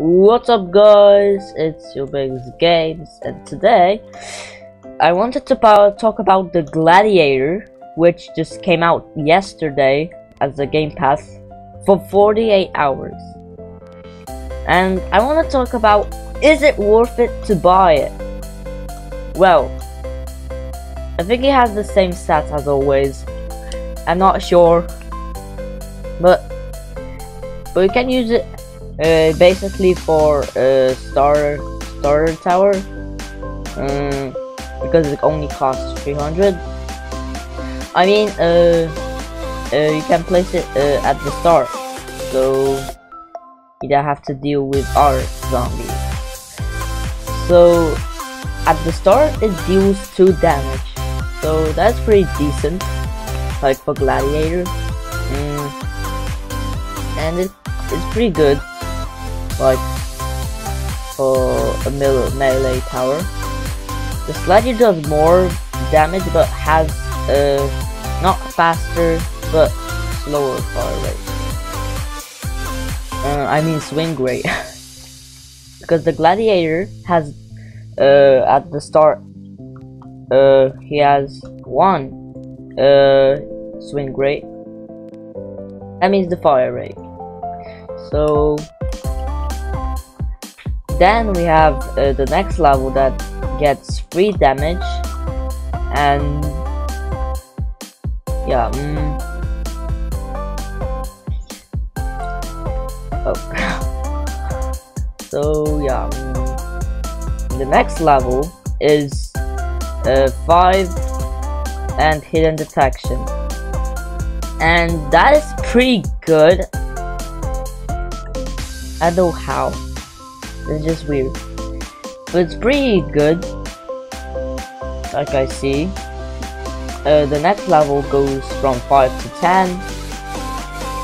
What's up guys, it's your Jobeix Games and today I wanted to talk about the Gladiator which just came out yesterday as a game pass for 48 hours. And I want to talk about is it worth it to buy it? Well, I think it has the same stats as always. I'm not sure but but you can use it uh, basically for a uh, starter starter tower. Um, because it only costs 300 I mean uh, uh, you can place it at the start so you don't have to deal with our zombies so at the start it deals 2 damage. So that's pretty decent. Like for gladiator. Mm. and it, it's pretty good like for a melee tower. The Sledger does more damage but has a not faster but slower fire rate. Uh, I mean swing rate. because the Gladiator has uh, at the start uh, he has one uh, swing rate. That means the fire rate. So then we have uh, the next level that gets free damage and yeah mm. oh so yeah mm. the next level is uh, 5 and hidden detection and that is pretty good I know how it's just weird. But it's pretty good. Like I see. Uh, the next level goes from 5 to 10.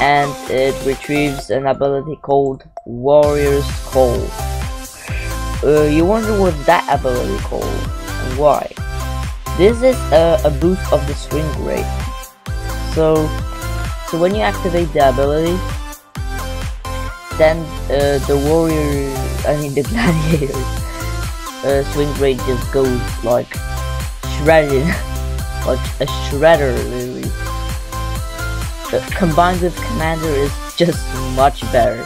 And it retrieves an ability called Warrior's Call. Uh, you wonder what that ability called and why. This is a, a boost of the swing rate. So, so when you activate the ability, then uh, the warrior I mean the gladiators, uh, swing rate just goes like shredded, like a shredder literally. Combined with commander is just much better.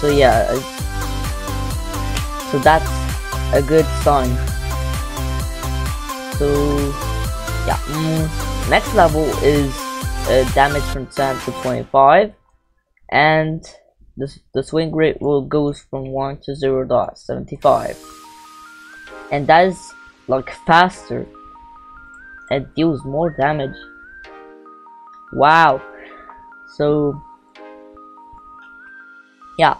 So yeah, so that's a good sign. So yeah, mm, next level is uh, damage from 10 to 25 and the, the swing rate will goes from 1 to 0 0.75 and that is like faster. And deals more damage. Wow. So yeah.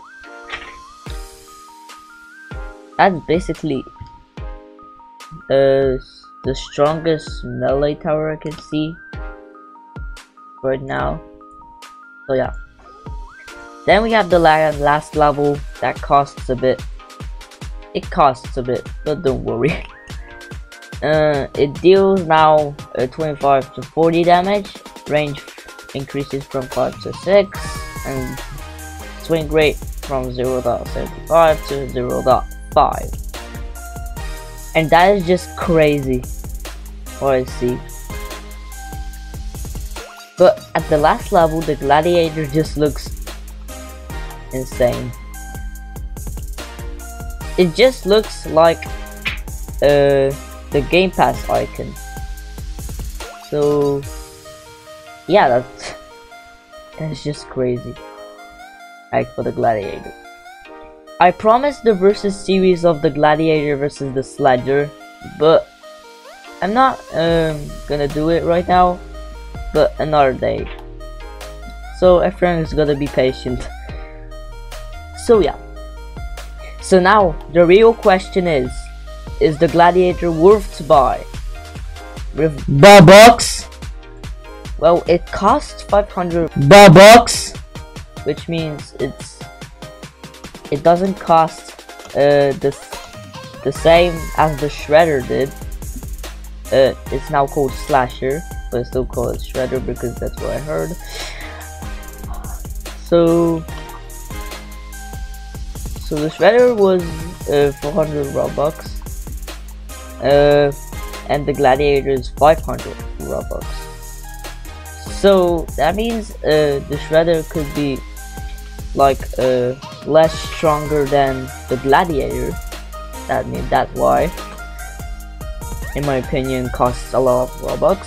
That's basically uh, the strongest melee tower I can see right now. So yeah then we have the last level that costs a bit. It costs a bit, but don't worry. uh, it deals now uh, 25 to 40 damage. Range increases from 5 to 6. And swing rate from 0 0.75 to 0 0.5. And that is just crazy. What I see. But at the last level, the gladiator just looks insane. It just looks like uh, the Game Pass icon. So yeah, that's that's just crazy. Like for the Gladiator. I promised the versus series of the Gladiator versus the Sledger, but I'm not um, gonna do it right now, but another day. So everyone is gonna be patient. So yeah. So now, the real question is, is the Gladiator worth to buy? With bucks? Well, it costs 500 bucks, which means it's it doesn't cost uh, the the same as the Shredder did. Uh, it's now called Slasher, but I still call it Shredder because that's what I heard. So, so the shredder was uh, 400 robux, uh, and the gladiator is 500 robux. So that means uh, the shredder could be like uh, less stronger than the gladiator. That means that's why, in my opinion, costs a lot of robux.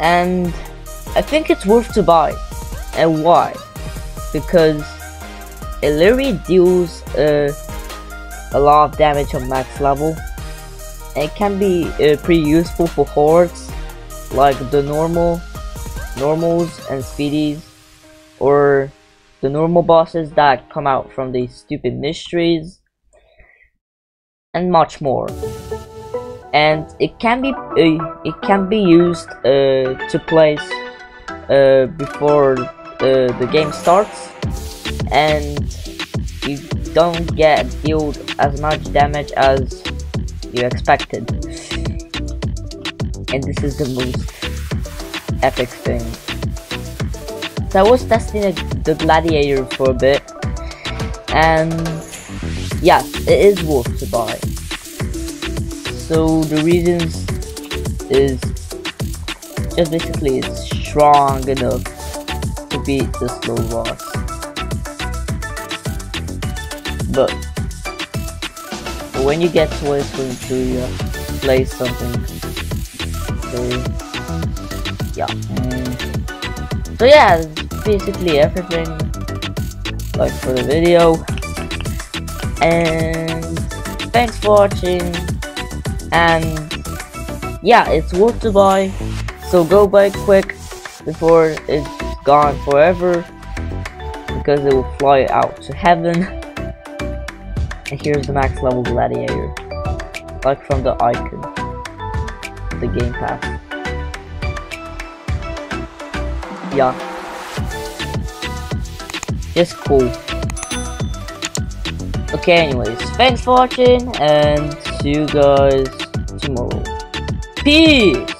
And I think it's worth to buy. And why? Because it literally deals uh, a lot of damage on max level. It can be uh, pretty useful for hordes like the normal, normals and speedies, or the normal bosses that come out from these stupid mysteries, and much more. And it can be uh, it can be used uh, to place uh, before uh, the game starts, and you don't get dealt as much damage as you expected. And this is the most epic thing. So I was testing the Gladiator for a bit, and yes, it is worth to buy. So the reasons is just basically it's strong enough to beat the slow boss. But when you get to it, to you have to play something. So yeah. Mm. So yeah, basically everything like for the video. And thanks for watching. And yeah, it's worth to buy. So go buy quick before it's gone forever. Because it will fly out to heaven. And here's the max level gladiator. Like from the icon. The game pass. Yeah. Just cool. Okay, anyways, thanks for watching, and see you guys tomorrow. Peace!